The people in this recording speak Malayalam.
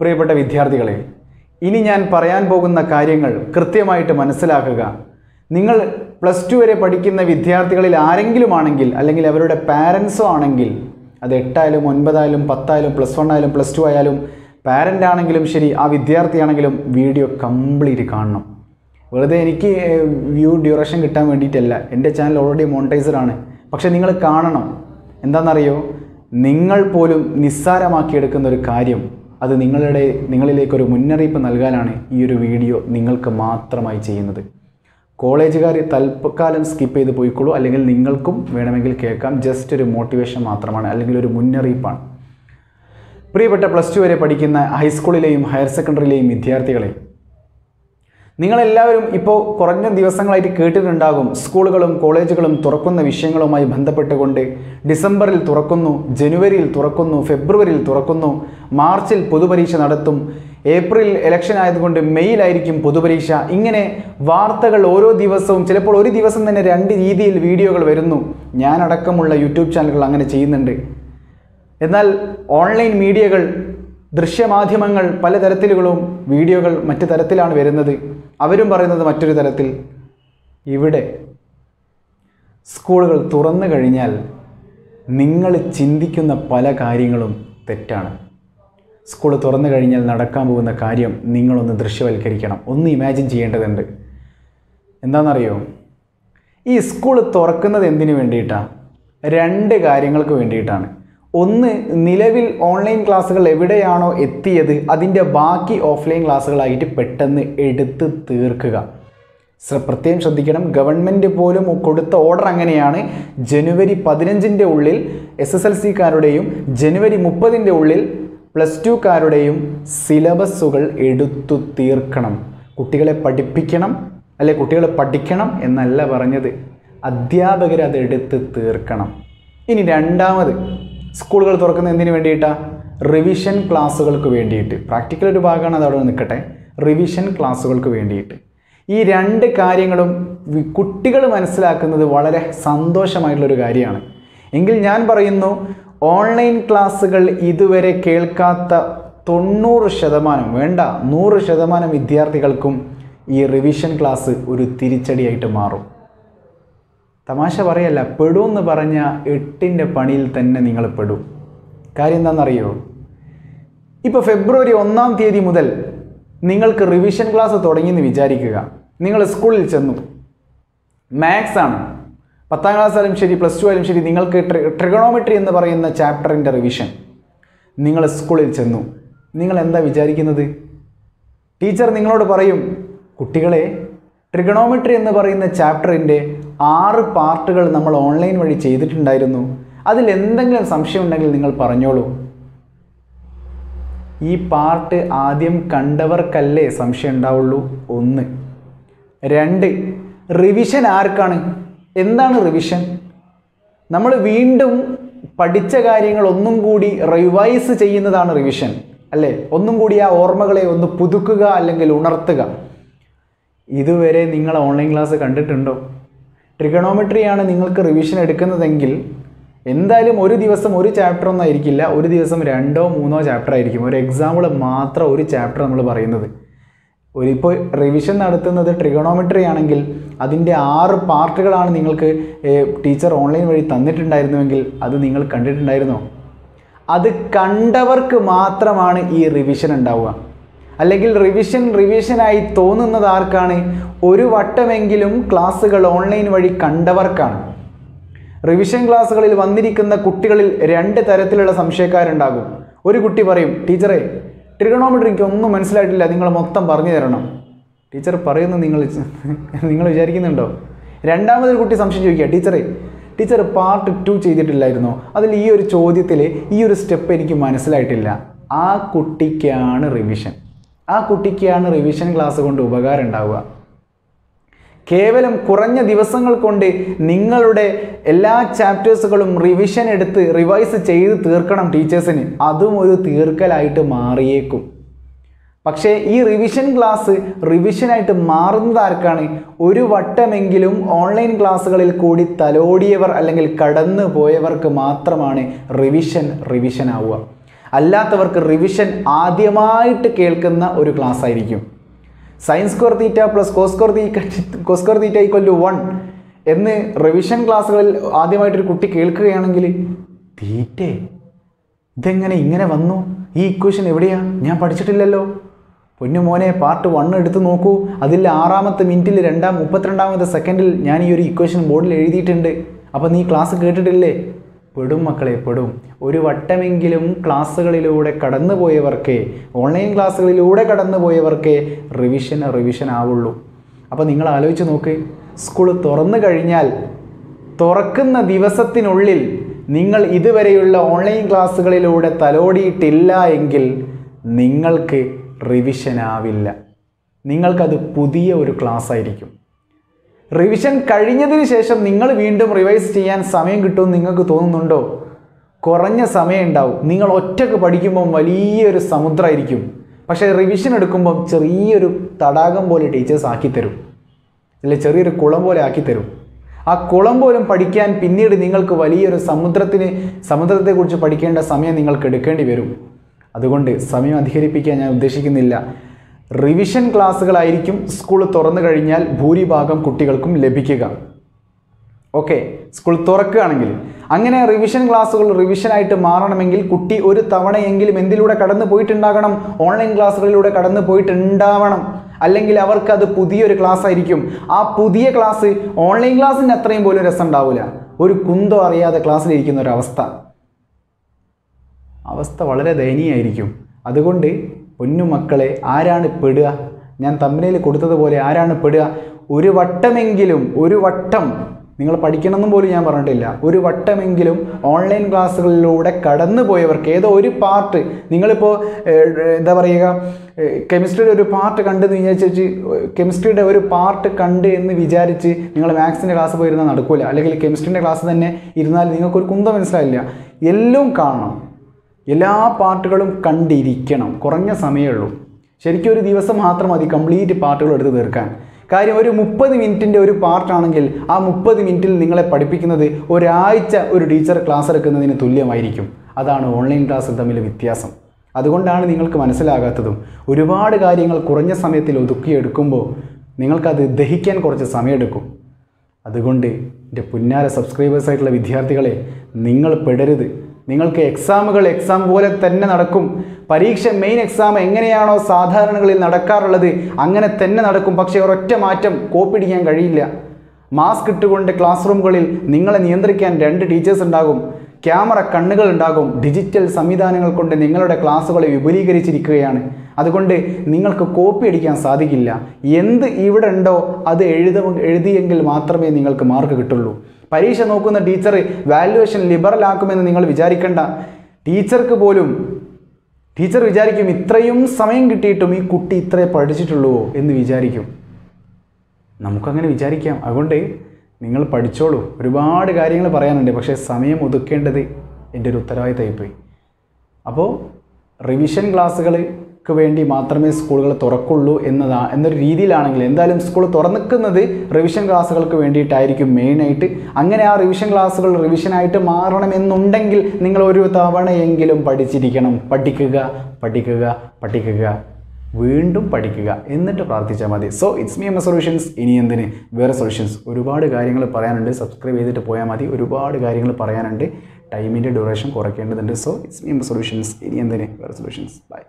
പ്രിയപ്പെട്ട വിദ്യാർത്ഥികളെ ഇനി ഞാൻ പറയാൻ പോകുന്ന കാര്യങ്ങൾ കൃത്യമായിട്ട് മനസ്സിലാക്കുക. നിങ്ങൾ പ്ലസ് ടു വരെ പഠിക്കുന്ന വിദ്യാർത്ഥികളിൽ ആരെങ്കിലും ആണെങ്കിൽ അല്ലെങ്കിൽ അവരുടെ പാരൻസോ ആണെങ്കിൽ അത് എട്ടായാലും ഒൻപതായാലും പത്തായാലും പ്ലസ് വൺ ആയാലും പ്ലസ് ടു ആയാലും പാരന്റ് ആണെങ്കിലും ശരി ആ വിദ്യാർത്ഥിയാണെങ്കിലും വീഡിയോ കംപ്ലീറ്റ് കാണണം. വെറുതെ എനിക്ക് വ്യൂ ഡ്യൂറേഷൻ കിട്ടാൻ വേണ്ടിയിട്ടല്ല. എന്റെ ചാനൽ ഓൾറെഡി മോണിറ്റൈസർ ആണ്. പക്ഷേ നിങ്ങൾ കാണണം. എന്താണെന്നറിയോ? നിങ്ങൾ പോലും നിസ്സാരമാക്കിയെടുക്കുന്ന ഒരു കാര്യം. അത് നിങ്ങളുടെ നിങ്ങളിലേക്കൊരു മുന്നറിയിപ്പ് നൽകാനാണ് ഈ ഒരു വീഡിയോ നിങ്ങൾക്ക് മാത്രമായി ചെയ്യുന്നത്. കോളേജുകാർ തൽക്കാലം സ്കിപ്പ് ചെയ്ത് പോയിക്കോളൂ. അല്ലെങ്കിൽ നിങ്ങൾക്കും വേണമെങ്കിൽ കേൾക്കാം. ജസ്റ്റ് ഒരു മോട്ടിവേഷൻ മാത്രമാണ്. അല്ലെങ്കിൽ ഒരു മുന്നറിയിപ്പാണ്. പ്രിയപ്പെട്ട പ്ലസ് ടു വരെ പഠിക്കുന്ന ഹൈസ്കൂളിലെയും ഹയർ സെക്കൻഡറിയിലെയും വിദ്യാർത്ഥികളെ നിങ്ങളെല്ലാവരും ഇപ്പോൾ കുറഞ്ഞ ദിവസങ്ങളായിട്ട് കേട്ടിട്ടുണ്ടാകും സ്കൂളുകളും കോളേജുകളും തുറക്കുന്ന വിഷയങ്ങളുമായി ബന്ധപ്പെട്ടുകൊണ്ട് ഡിസംബറിൽ തുറക്കുന്നു ജനുവരിയിൽ തുറക്കുന്നു ഫെബ്രുവരിയിൽ തുറക്കുന്നു മാർച്ചിൽ പൊതുപരീക്ഷ നടത്തും ഏപ്രിൽ ഇലക്ഷൻ ആയതുകൊണ്ട് മെയ്യിലായിരിക്കും പൊതുപരീക്ഷ. ഇങ്ങനെ വാർത്തകൾ ഓരോ ദിവസവും ചിലപ്പോൾ ഒരു ദിവസം തന്നെ രണ്ട് രീതിയിൽ വീഡിയോകൾ വരുന്നു. ഞാനടക്കമുള്ള യൂട്യൂബ് ചാനലുകൾ അങ്ങനെ ചെയ്യുന്നുണ്ട്. എന്നാൽ ഓൺലൈൻ മീഡിയകൾ ദൃശ്യമാധ്യമങ്ങൾ പലതരത്തിലുകളും വീഡിയോകൾ മറ്റു തരത്തിലാണ് വരുന്നത്. അവരും പറയുന്നത് മറ്റൊരു തരത്തിൽ ഇവിടെ സ്കൂളുകൾ തുറന്നു കഴിഞ്ഞാൽ നിങ്ങൾ ചിന്തിക്കുന്ന പല കാര്യങ്ങളും തെറ്റാണ്. സ്കൂൾ തുറന്നു കഴിഞ്ഞാൽ നടക്കാൻ പോകുന്ന കാര്യം നിങ്ങളൊന്ന് ദൃശ്യവൽക്കരിക്കണം. ഒന്ന് ഇമാജിൻ ചെയ്യേണ്ടതുണ്ട്. എന്താണെന്നറിയോ? ഈ സ്കൂൾ തുറക്കുന്നത് എന്തിനു വേണ്ടിയിട്ടാണ് രണ്ട് കാര്യങ്ങൾക്ക് വേണ്ടിയിട്ടാണ്. ഒന്ന് നിലവിൽ ഓൺലൈൻ ക്ലാസ്സുകൾ എവിടെയാണോ എത്തിയത്? അതിന്റെ ബാക്കി ഓഫ്ലൈൻ ക്ലാസ്സുകളായിട്ട് പെട്ടെന്ന് എടുത്ത് തീർക്കുക. പ്രത്യേകം ശ്രദ്ധിക്കണം. ഗവൺമെന്റ് പോലും കൊടുത്ത ഓർഡർ അങ്ങനെയാണ്. ജനുവരി പതിനഞ്ചിന്റെ ഉള്ളിൽ എസ് എസ് എൽ സിക്കാരുടെയും ജനുവരി മുപ്പതിന്റെ ഉള്ളിൽ പ്ലസ് ടുക്കാരുടെയും സിലബസുകൾ എടുത്തു തീർക്കണം. കുട്ടികളെ പഠിപ്പിക്കണം അല്ലെ കുട്ടികൾ പഠിക്കണം എന്നല്ല പറഞ്ഞത്. അധ്യാപകരത് എടുത്ത് തീർക്കണം. ഇനി രണ്ടാമത് സ്കൂളുകൾ തുറക്കുന്ന എന്തിനു വേണ്ടിയിട്ടാണ് റിവിഷൻ ക്ലാസ്സുകൾക്ക് വേണ്ടിയിട്ട്. പ്രാക്ടിക്കൽ ഒരു ഭാഗമാണ് അത് അവിടെ നിൽക്കട്ടെ. റിവിഷൻ ക്ലാസ്സുകൾക്ക് വേണ്ടിയിട്ട്. ഈ രണ്ട് കാര്യങ്ങളും കുട്ടികൾ മനസ്സിലാക്കുന്നത് വളരെ സന്തോഷമായിട്ടുള്ളൊരു കാര്യമാണ്. എങ്കിൽ ഞാൻ പറയുന്നു ഓൺലൈൻ ക്ലാസ്സുകൾ ഇതുവരെ കേൾക്കാത്ത തൊണ്ണൂറ് ശതമാനം വേണ്ട നൂറ് ശതമാനം വിദ്യാർത്ഥികൾക്കും ഈ റിവിഷൻ ക്ലാസ് ഒരു തിരിച്ചടിയായിട്ട് മാറും. തമാശ പറയല്ല പെടും എന്ന് പറഞ്ഞ എട്ടിന്റെ പണിയിൽ തന്നെ നിങ്ങൾ പെടും. കാര്യം എന്താണെന്നറിയോ? ഇപ്പോൾ ഫെബ്രുവരി ഒന്നാം തീയതി മുതൽ നിങ്ങൾക്ക് റിവിഷൻ ക്ലാസ് തുടങ്ങിയെന്ന് വിചാരിക്കുക. നിങ്ങൾ സ്കൂളിൽ ചെന്നു. മാത്സ് ആണ്. പത്താം ക്ലാസ് ആയാലും ശരി പ്ലസ് ടു ആയാലും ശരി നിങ്ങൾക്ക് ട്രിഗണോമെട്രി എന്ന് പറയുന്ന ചാപ്റ്ററിന്റെ റിവിഷൻ നിങ്ങൾ സ്കൂളിൽ ചെന്നു. നിങ്ങൾ എന്താ വിചാരിക്കുന്നത്? ടീച്ചർ നിങ്ങളോട് പറയും കുട്ടികളെ ട്രിഗണോമെട്രി എന്ന് പറയുന്ന ചാപ്റ്ററിന്റെ ആറ് പാർട്ടുകൾ നമ്മൾ ഓൺലൈൻ വഴി ചെയ്തിട്ടുണ്ടായിരുന്നു. അതിൽ എന്തെങ്കിലും സംശയം ഉണ്ടെങ്കിൽ നിങ്ങൾ പറഞ്ഞോളൂ. ഈ പാർട്ട് ആദ്യം കണ്ടവർക്കല്ലേ സംശയം ഉണ്ടാവുള്ളൂ? ഒന്ന്. രണ്ട്. റിവിഷൻ ആർക്കാണ്? എന്താണ് റിവിഷൻ? നമ്മൾ വീണ്ടും പഠിച്ച കാര്യങ്ങൾ ഒന്നും കൂടി റിവൈസ് ചെയ്യുന്നതാണ് റിവിഷൻ അല്ലേ? ഒന്നും കൂടി ആ ഓർമ്മകളെ ഒന്ന് പുതുക്കുക അല്ലെങ്കിൽ ഉണർത്തുക. ഇതുവരെ നിങ്ങൾ ഓൺലൈൻ ക്ലാസ് കണ്ടിട്ടുണ്ടോ? ട്രിഗണോമെട്രിയാണ് നിങ്ങൾക്ക് റിവിഷൻ എടുക്കുന്നതെങ്കിൽ എന്തായാലും ഒരു ദിവസം ഒരു ചാപ്റ്റർ ഒന്നും ആയിരിക്കില്ല. ഒരു ദിവസം രണ്ടോ മൂന്നോ ചാപ്റ്റർ ആയിരിക്കും. ഒരു എക്സാമ്പിൾ മാത്രം ഒരു ചാപ്റ്റർ നമ്മൾ പറയുന്നത്. ഒരിപ്പോൾ റിവിഷൻ നടത്തുന്നത് ട്രിഗണോമെട്രി ആണെങ്കിൽ അതിന്റെ ആറ് പാർട്ടുകളാണ് നിങ്ങൾക്ക് ടീച്ചർ ഓൺലൈൻ വഴി തന്നിട്ടുണ്ടായിരുന്നുവെങ്കിൽ അത് നിങ്ങൾ കണ്ടിട്ടുണ്ടായിരുന്നോ? അത് കണ്ടവർക്ക് മാത്രമാണ് ഈ റിവിഷൻ ഉണ്ടാവുക. അല്ലെങ്കിൽ റിവിഷൻ റിവിഷനായി തോന്നുന്നത് ആർക്കാണ്? ഒരു വട്ടമെങ്കിലും ക്ലാസ്സുകൾ ഓൺലൈൻ വഴി കണ്ടവർക്കാണ്. റിവിഷൻ ക്ലാസ്സുകളിൽ വന്നിരിക്കുന്ന കുട്ടികളിൽ രണ്ട് തരത്തിലുള്ള സംശയക്കാരുണ്ടാകും. ഒരു കുട്ടി പറയും ടീച്ചറെ ട്രിഗണോമെട്രിക്ക് ഒന്നും മനസ്സിലായിട്ടില്ല നിങ്ങൾ മൊത്തം പറഞ്ഞു തരണം. ടീച്ചർ പറയുന്നു നിങ്ങൾ നിങ്ങൾ വിചാരിക്കുന്നുണ്ടോ? രണ്ടാമതൊരു കുട്ടി സംശയം ചോദിക്കുക ടീച്ചറെ ടീച്ചർ പാർട്ട് ടു ചെയ്തിട്ടില്ലായിരുന്നോ? അതിൽ ഈ ഒരു ചോദ്യത്തിൽ ഈ ഒരു സ്റ്റെപ്പ് എനിക്ക് മനസ്സിലായിട്ടില്ല. ആ കുട്ടിക്കാണ് റിവിഷൻ ആ കുട്ടിക്കാണ് റിവിഷൻ ക്ലാസ് കൊണ്ട് ഉപകാരം ഉണ്ടാവുക. കേവലം കുറഞ്ഞ ദിവസങ്ങൾ കൊണ്ട് നിങ്ങളുടെ എല്ലാ ചാപ്റ്റേഴ്സുകളും റിവിഷൻ എടുത്ത് റിവൈസ് ചെയ്ത് തീർക്കണം ടീച്ചേഴ്സിന് അതും ഒരു തീർക്കലായിട്ട് മാറിയേക്കും. പക്ഷേ ഈ റിവിഷൻ ക്ലാസ് റിവിഷനായിട്ട് മാറുന്നത് ആർക്കാണ്? ഒരു വട്ടമെങ്കിലും ഓൺലൈൻ ക്ലാസ്സുകളിൽ കൂടി തലോടിയവർ അല്ലെങ്കിൽ കടന്നു പോയവർക്ക് മാത്രമാണ് റിവിഷൻ റിവിഷൻ ആവുക. അല്ലാത്തവർക്ക് റിവിഷൻ ആദ്യമായിട്ട് കേൾക്കുന്ന ഒരു ക്ലാസ് ആയിരിക്കും. Sine square theta plus cos square theta cos square theta equal to one എന്ന് റിവിഷൻ ക്ലാസ്സുകളിൽ ആദ്യമായിട്ടൊരു കുട്ടി കേൾക്കുകയാണെങ്കിൽ തീറ്റേ ഇതെങ്ങനെ ഇങ്ങനെ വന്നു? ഈ ഇക്വേഷൻ എവിടെയാ? ഞാൻ പഠിച്ചിട്ടില്ലല്ലോ. പൊന്നു മോനെ പാർട്ട് വൺ എടുത്ത് നോക്കൂ. അതിൽ ആറാമത്തെ മിനിറ്റിൽ രണ്ടാം മുപ്പത്തിരണ്ടാമത്തെ സെക്കൻഡിൽ ഞാൻ ഈ ഒരു ഇക്വേഷൻ ബോർഡിൽ എഴുതിയിട്ടുണ്ട്. അപ്പോൾ നീ ക്ലാസ് കേട്ടിട്ടില്ലേ? പെടും മക്കളെ പെടും. ഒരു വട്ടമെങ്കിലും ക്ലാസ്സുകളിലൂടെ കടന്നു പോയവർക്ക് ഓൺലൈൻ ക്ലാസ്സുകളിലൂടെ കടന്നു പോയവർക്ക് റിവിഷൻ റിവിഷൻ ആവുള്ളൂ. അപ്പോൾ നിങ്ങൾ ആലോചിച്ച് നോക്ക്. സ്കൂൾ തുറന്നു കഴിഞ്ഞാൽ തുറക്കുന്ന ദിവസത്തിനുള്ളിൽ നിങ്ങൾ ഇതുവരെയുള്ള ഓൺലൈൻ ക്ലാസ്സുകളിലൂടെ തലോടിയിട്ടില്ല എങ്കിൽ നിങ്ങൾക്ക് റിവിഷൻ ആവില്ല. നിങ്ങൾക്കത് പുതിയ ഒരു ക്ലാസ് ആയിരിക്കും റിവിഷൻ കഴിഞ്ഞതിന് ശേഷം നിങ്ങൾ വീണ്ടും റിവൈസ് ചെയ്യാൻ സമയം കിട്ടുമെന്ന് നിങ്ങൾക്ക് തോന്നുന്നുണ്ടോ? കുറഞ്ഞ സമയം ഉണ്ടാവും. നിങ്ങൾ ഒറ്റയ്ക്ക് പഠിക്കുമ്പം വലിയൊരു സമുദ്രമായിരിക്കും പക്ഷേ റിവിഷൻ എടുക്കുമ്പം ചെറിയൊരു തടാകം പോലെ ടീച്ചേഴ്സ് ആക്കി തരും. അല്ലെ ചെറിയൊരു കുളം പോലെ ആക്കി തരും. ആ കുളം പോലും പഠിക്കാൻ പിന്നീട് നിങ്ങൾക്ക് വലിയൊരു സമുദ്രത്തിന് സമുദ്രത്തെക്കുറിച്ച് പഠിക്കേണ്ട സമയം നിങ്ങൾക്ക് എടുക്കേണ്ടി വരും. അതുകൊണ്ട് സമയം അധികരിപ്പിക്കാൻ ഞാൻ ഉദ്ദേശിക്കുന്നില്ല. റിവിഷൻ ക്ലാസ്സുകളായിരിക്കും സ്കൂൾ തുറന്നു കഴിഞ്ഞാൽ ഭൂരിഭാഗം കുട്ടികൾക്കും ലഭിക്കുക. ഓക്കെ സ്കൂൾ തുറക്കുകയാണെങ്കിൽ അങ്ങനെ റിവിഷൻ ക്ലാസ്സുകൾ റിവിഷനായിട്ട് മാറണമെങ്കിൽ കുട്ടി ഒരു തവണയെങ്കിലും എന്തിലൂടെ കടന്നു പോയിട്ടുണ്ടാകണം? ഓൺലൈൻ ക്ലാസ്സുകളിലൂടെ കടന്നു പോയിട്ടുണ്ടാവണം. അല്ലെങ്കിൽ അവർക്ക് അത് പുതിയൊരു ക്ലാസ് ആയിരിക്കും ആ പുതിയ ക്ലാസ് ഓൺലൈൻ ക്ലാസ്സിന് അത്രയും പോലും രസം ഉണ്ടാവില്ല ഒരു കുന്തോ അറിയാതെ ക്ലാസ്സിലിരിക്കുന്ന ഒരു അവസ്ഥ അവസ്ഥ വളരെ ദയനീയമായിരിക്കും. അതുകൊണ്ട് പൊന്നു മക്കളെ ആരാണ് പെടുക? ഞാൻ തമ്മിലേൽ കൊടുത്തതുപോലെ ആരാണ് പെടുക? ഒരു വട്ടമെങ്കിലും ഒരു വട്ടം നിങ്ങൾ പഠിക്കണമെന്നും പോലും ഞാൻ പറഞ്ഞിട്ടില്ല ഒരു വട്ടമെങ്കിലും ഓൺലൈൻ ക്ലാസ്സുകളിലൂടെ കടന്നു പോയവർക്ക് ഏതോ ഒരു പാർട്ട് നിങ്ങളിപ്പോൾ എന്താ പറയുക കെമിസ്ട്രിയുടെ ഒരു പാർട്ട് കണ്ടെന്ന് വിചാരിച്ച് കെമിസ്ട്രിയുടെ ഒരു പാർട്ട് കണ്ട് എന്ന് വിചാരിച്ച് നിങ്ങൾ മാത്സിന്റെ ക്ലാസ് പോയിരുന്നാൽ നടക്കില്ല അല്ലെങ്കിൽ കെമിസ്ട്രിന്റെ ക്ലാസ് തന്നെ ഇരുന്നാൽ നിങ്ങൾക്കൊരു കുന്ത മനസ്സിലായില്ല എല്ലാം കാണണം. എല്ലാ പാർട്ടുകളും കണ്ടിരിക്കണം. കുറഞ്ഞ സമയമേ ശരിക്കും ഒരു ദിവസം മാത്രം മതി കംപ്ലീറ്റ് പാർട്ടുകൾ എടുത്ത് തീർക്കാൻ. കാര്യം ഒരു മുപ്പത് മിനിറ്റിന്റെ ഒരു പാർട്ടാണെങ്കിൽ ആ മുപ്പത് മിനിറ്റിൽ നിങ്ങളെ പഠിപ്പിക്കുന്നത് ഒരാഴ്ച ഒരു ടീച്ചർ ക്ലാസ് എടുക്കുന്നതിന് തുല്യമായിരിക്കും. അതാണ് ഓൺലൈൻ ക്ലാസ് തമ്മിൽ വ്യത്യാസം. അതുകൊണ്ടാണ് നിങ്ങൾക്ക് മനസ്സിലാകാത്തതും. ഒരുപാട് കാര്യങ്ങൾ കുറഞ്ഞ സമയത്തിൽ ഒതുക്കിയെടുക്കുമ്പോൾ നിങ്ങൾക്കത് ദഹിക്കാൻ കുറച്ച് സമയമെടുക്കും. അതുകൊണ്ട് എന്റെ പുന്നാര സബ്സ്ക്രൈബേഴ്സായിട്ടുള്ള വിദ്യാർത്ഥികളെ നിങ്ങൾ പെടരുത്. നിങ്ങൾക്ക് എക്സാമുകൾ എക്സാം പോലെ തന്നെ നടക്കും. പരീക്ഷ മെയിൻ എക്സാം എങ്ങനെയാണോ സാധാരണകളിൽ നടക്കാറുള്ളത് അങ്ങനെ തന്നെ നടക്കും. പക്ഷേ ഒരൊറ്റ മാറ്റം കോപ്പി അടിക്കാൻ കഴിയില്ല. മാസ്ക് ഇട്ടുകൊണ്ട് ക്ലാസ് റൂമുകളിൽ നിങ്ങളെ നിയന്ത്രിക്കാൻ രണ്ട് ടീച്ചേഴ്സ് ഉണ്ടാകും. ക്യാമറ കണ്ണുകൾ ഉണ്ടാകും. ഡിജിറ്റൽ സംവിധാനങ്ങൾ കൊണ്ട് നിങ്ങളുടെ ക്ലാസ്സുകളെ വിപുലീകരിച്ചിരിക്കുകയാണ്. അതുകൊണ്ട് നിങ്ങൾക്ക് കോപ്പി അടിക്കാൻ സാധിക്കില്ല. എന്ത് ഇവിടെ ഉണ്ടോ അത് എഴുത എഴുതിയെങ്കിൽ മാത്രമേ നിങ്ങൾക്ക് മാർക്ക് കിട്ടുള്ളൂ. പരീക്ഷ നോക്കുന്ന ടീച്ചർ വാല്യുവേഷൻ ലിബറൽ ആക്കുമെന്ന് നിങ്ങൾ വിചാരിക്കേണ്ട. ടീച്ചർക്ക് പോലും ടീച്ചർ വിചാരിക്കും ഇത്രയും സമയം കിട്ടിയിട്ടും ഈ കുട്ടി ഇത്രേ പഠിച്ചിട്ടുള്ളൂ എന്ന് വിചാരിക്കും. നമുക്കങ്ങനെ വിചാരിക്കാം. അതുകൊണ്ട് നിങ്ങൾ പഠിച്ചോളൂ. ഒരുപാട് കാര്യങ്ങൾ പറയാനുണ്ട് പക്ഷേ സമയം ഒതുക്കേണ്ടത് എന്റെ ഒരു ഉത്തരവാദിത്തമായിപ്പോയി. അപ്പോൾ റിവിഷൻ ക്ലാസ്സുകൾക്ക് വേണ്ടി മാത്രമേ സ്കൂളുകൾ തുറക്കുള്ളൂ എന്നതാ എന്നൊരു രീതിയിലാണെങ്കിൽ എന്തായാലും സ്കൂൾ തുറന്നിക്കുന്നത് റിവിഷൻ ക്ലാസ്സുകൾക്ക് വേണ്ടിയിട്ടായിരിക്കും മെയിനായിട്ട് അങ്ങനെ ആ റിവിഷൻ ക്ലാസ്സുകൾ റിവിഷനായിട്ട് മാറണമെന്നുണ്ടെങ്കിൽ നിങ്ങൾ ഒരു തവണയെങ്കിലും പഠിച്ചിരിക്കണം. പഠിക്കുക പഠിക്കുക പഠിക്കുക. വീണ്ടും പഠിക്കുക. എന്നിട്ട് പ്രാർത്ഥിച്ചാൽ മതി. So it's me M solutions ഇനി എന്തിന്? വേറെ സൊല്യൂഷൻസ് ഒരുപാട് കാര്യങ്ങൾ പറയാനുണ്ട്. സബ്സ്ക്രൈബ് ചെയ്തിട്ട് പോയാൽ മതി. ഒരുപാട് കാര്യങ്ങൾ പറയാനുണ്ട്. ടൈമിന്റെ ഡ്യൂറേഷൻ കുറയ്ക്കേണ്ടതുണ്ട്. So it's me M solutions ഇനി എന്തിന്? വേറെ സൊല്യൂഷൻസ് ബൈ